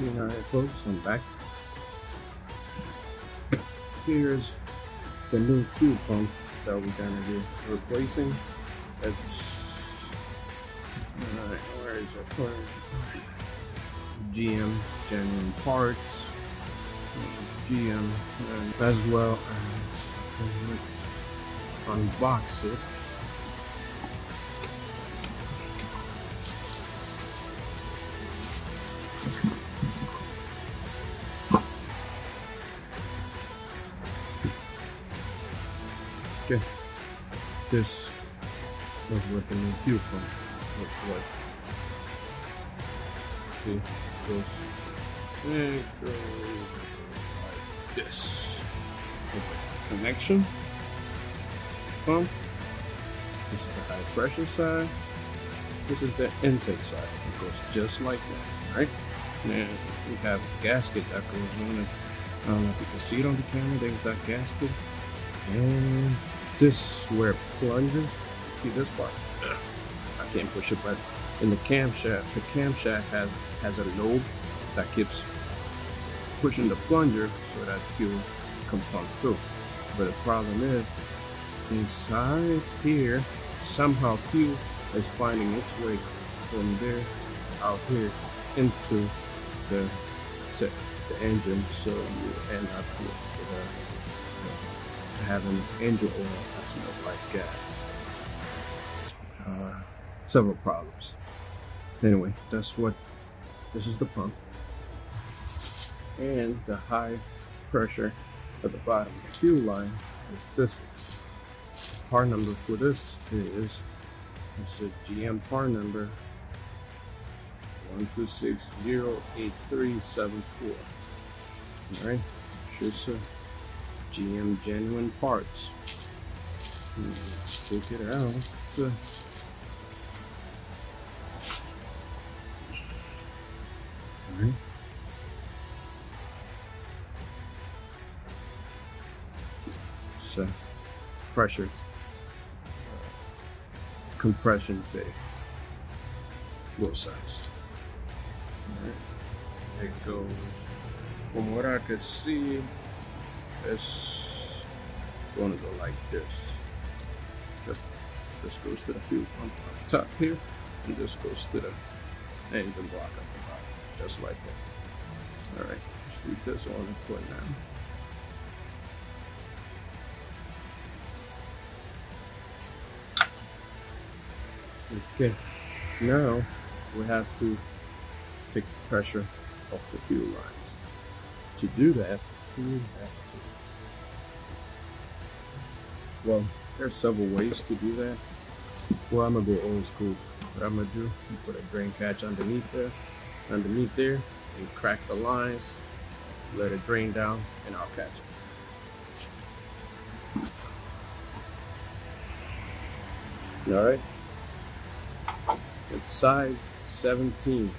Alright folks, I'm back. Here's the new fuel pump that we're gonna be replacing. It's alright, where is it? Where is it? GM genuine parts. GM uh, as well as let's unbox it. Okay, this was what the new fuel pump looks like. See, goes, it goes like this. Connection, pump. This is the high pressure side. This is the intake side. It goes just like that, right? Now we have a gasket that goes on it. I don't know if you can see it on the camera. There's that gasket. And this where it plunges. See this part? I can't push it, but in the camshaft, the camshaft has has a lobe that keeps pushing the plunger so that fuel can pump through. But the problem is, inside here, somehow fuel is finding its way from there out here into the the, engine, so you end up with uh, having engine oil that smells like gas. Uh, several problems. Anyway, that's what this is the pump. And the high pressure at the bottom of the fuel line is this. Part number for this is it's a GM part number 126-08374. Alright, just a GM genuine parts. Hmm, Let's take it out. Alright. So, pressure, compression fade, both sides. It goes, from what I could see, it's gonna go like this. This goes to the fuel pump on top here, and this goes to the engine block at the bottom, just like that. Alright, let's leave this on for now. Okay, now we have to take pressure off the fuel lines. To do that, to. Well, there's several ways to do that. Well, I'm gonna go old school. What I'm gonna do, you put a drain catch underneath there, underneath there, and crack the lines, let it drain down, and I'll catch it. All right. It's size 17.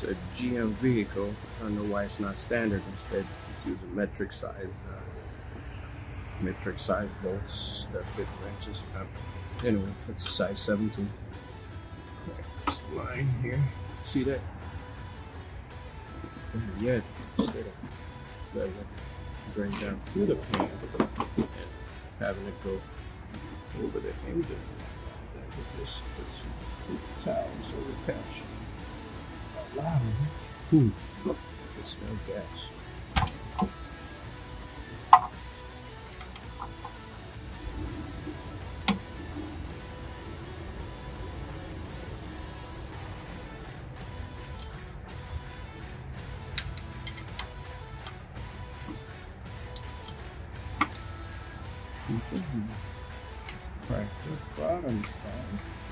It's a GM vehicle. I don't know why it's not standard. Instead, it's using metric size, uh, metric size bolts that fit wrenches. Um, anyway, it's a size 17. This line here. See that? Yeah, letting it down to the pan and having it go over the engine with this, this towel so the patch Hmm. loud. Ooh, it smells gas. Crack the bottom side.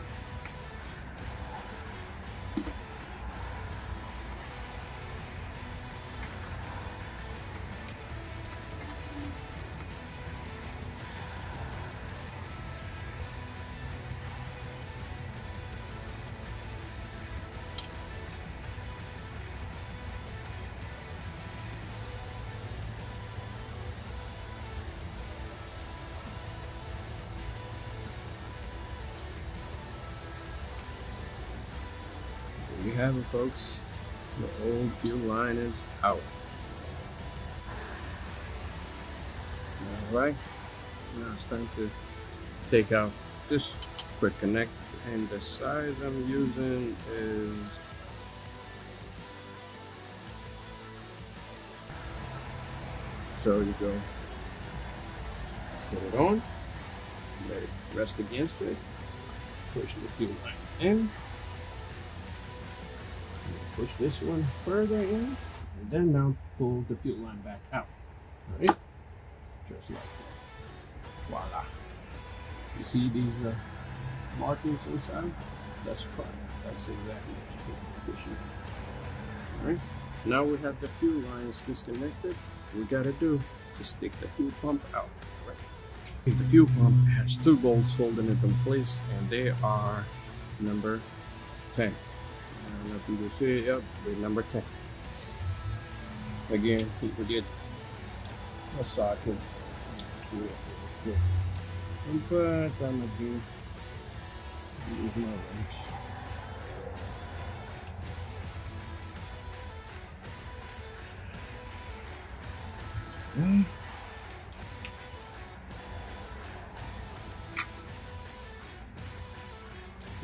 Have it, folks. The old fuel line is out. All right, now it's time to take out this quick connect and the size I'm using is so you go put it on let it rest against it push the fuel line in push this one further in and then now pull the fuel line back out all right just like that voila you see these uh, markings inside? That's fine. That's exactly what you push it. Alright. Now we have the fuel lines disconnected. What we gotta do is just stick the fuel pump out. Right. The fuel pump has two bolts holding it in place and they are number 10. I don't know if you can see it, yep, they're number 10. Again, we get a socket. But I'm gonna do use my wrench. Hmm. Okay.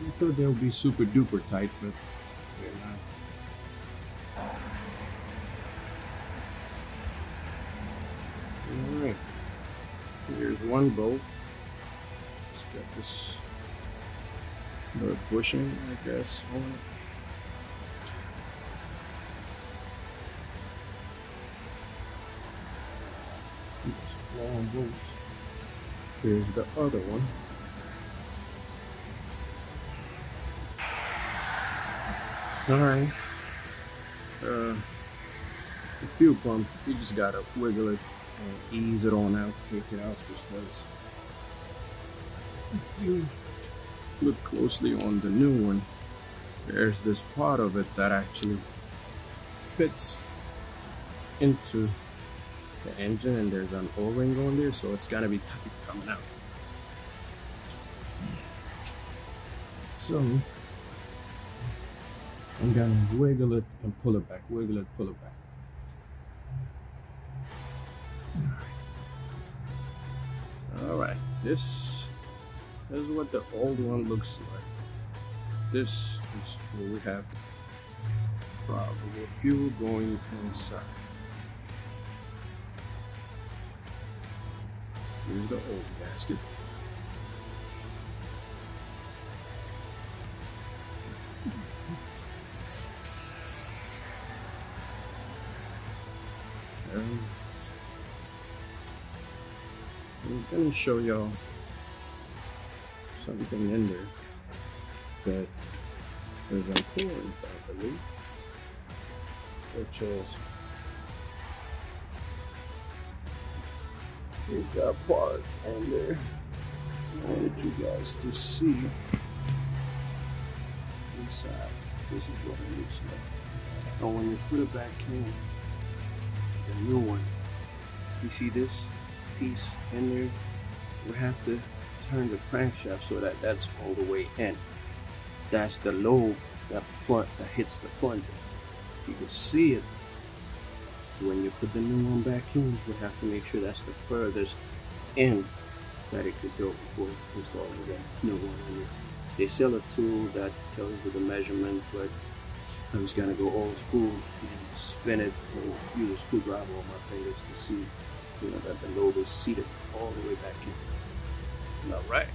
I thought they would be super duper tight, but one bolt. Let's get this bushing, I guess, on it. long bolts. Here's the other one. Alright. Uh, the fuel pump, you just gotta wiggle it and ease it on out take it out because if you look closely on the new one, there's this part of it that actually fits into the engine and there's an o-ring on there so it's gonna be tight coming out. So I'm gonna wiggle it and pull it back wiggle it pull it back this is what the old one looks like this is what we have probably fuel going inside Here's the old gasket. I'm gonna show y'all something in there that is important, I believe, which is we got part in there. I wanted you guys to see inside. This is what it looks like. And when you put it back in, the new one, you see this piece in there? We have to turn the crankshaft so that that's all the way in. That's the lobe that, that hits the plunger. If you can see it, when you put the new one back in, you have to make sure that's the furthest in that it could go before installing the new one. They sell a tool that tells you the measurement, but I was gonna go old school and spin it and use a screwdriver on my fingers to see, you know, that the lobe is seated all the way back in. All right.